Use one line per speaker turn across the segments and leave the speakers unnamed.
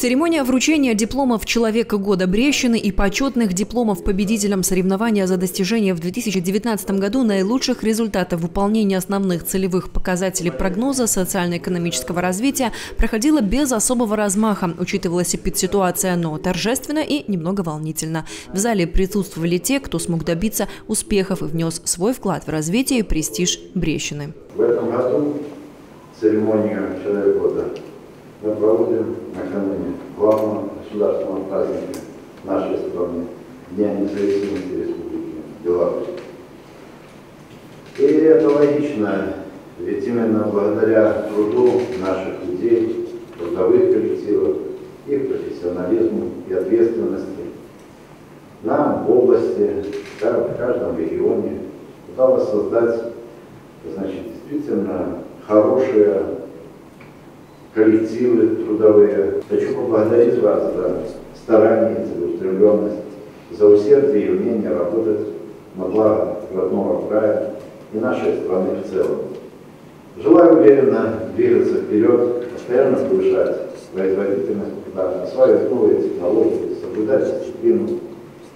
Церемония вручения дипломов «Человека года Брещины» и почетных дипломов победителям соревнования за достижение в 2019 году наилучших результатов выполнения основных целевых показателей прогноза социально-экономического развития проходила без особого размаха. Учитывалась эпидситуация, но торжественно и немного волнительно. В зале присутствовали те, кто смог добиться успехов и внес свой вклад в развитие и престиж Брещины.
В этом году церемонию «Человек года» мы проводим накануне главного государственного праздника нашей страны, Дня независимости Республики Беларусь. И это логично, ведь именно благодаря труду наших людей, трудовых коллективов, их профессионализму и ответственности нам в области, в каждом регионе удалось создать значит, действительно хорошие коллективы трудовые. Хочу поблагодарить вас за старание, за устремленность, за усердие и умение работать на благо родного края и нашей страны в целом. Желаю уверенно двигаться вперед, постоянно повышать производительность, да, осваивать новые технологии, соблюдать дисциплину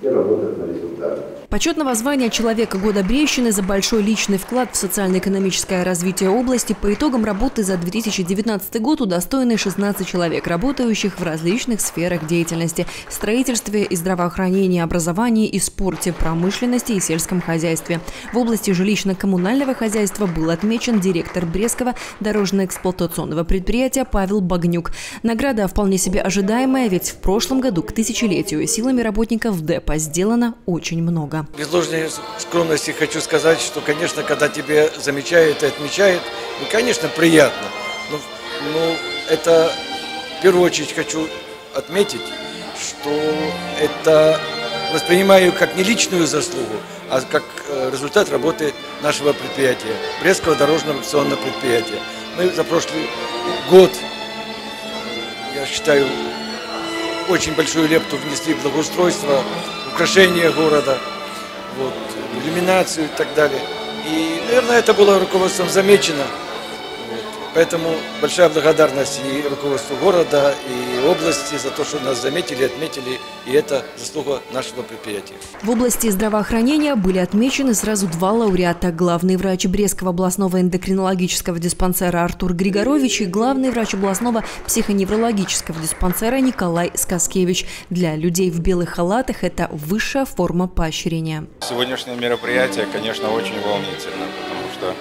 и работать на результат.
Почетного звания «Человека года Брещины» за большой личный вклад в социально-экономическое развитие области по итогам работы за 2019 год удостоены 16 человек, работающих в различных сферах деятельности – строительстве и здравоохранении, образовании и спорте, промышленности и сельском хозяйстве. В области жилищно-коммунального хозяйства был отмечен директор Брестского дорожно-эксплуатационного предприятия Павел Багнюк. Награда вполне себе ожидаемая, ведь в прошлом году к тысячелетию силами работников ДЭПа сделано очень много.
Без ложной скромности хочу сказать, что, конечно, когда тебе замечают и отмечают, ну, конечно, приятно. Но, но это, в первую очередь, хочу отметить, что это воспринимаю как не личную заслугу, а как э, результат работы нашего предприятия, Брестского дорожного акционного предприятия. Мы за прошлый год, я считаю, очень большую лепту внесли в благоустройство, украшение города – вот, иллюминацию и так далее. И, наверное, это было руководством замечено. Поэтому большая благодарность и руководству города, и области за то, что нас заметили, отметили, и это заслуга нашего предприятия.
В области здравоохранения были отмечены сразу два лауреата. Главный врач Брестского областного эндокринологического диспансера Артур Григорович и главный врач областного психоневрологического диспансера Николай Сказкевич. Для людей в белых халатах это высшая форма поощрения.
Сегодняшнее мероприятие, конечно, очень волнительно, потому что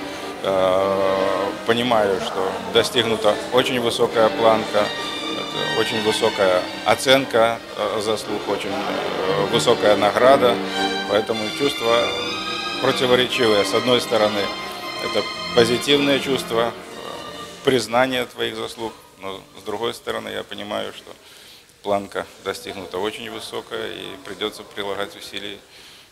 Э, понимаю, что достигнута очень высокая планка, очень высокая оценка э, заслуг, очень э, высокая награда, поэтому чувства противоречивые. С одной стороны, это позитивное чувство, признание твоих заслуг, но с другой стороны, я понимаю, что планка достигнута очень высокая и придется прилагать усилий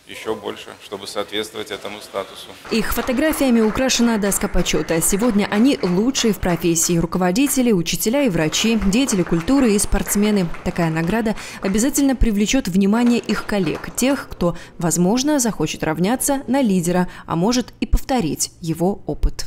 еще больше, чтобы соответствовать этому статусу.
Их фотографиями украшена доска почета. Сегодня они лучшие в профессии. Руководители, учителя и врачи, деятели культуры и спортсмены. Такая награда обязательно привлечет внимание их коллег, тех, кто, возможно, захочет равняться на лидера, а может и повторить его опыт.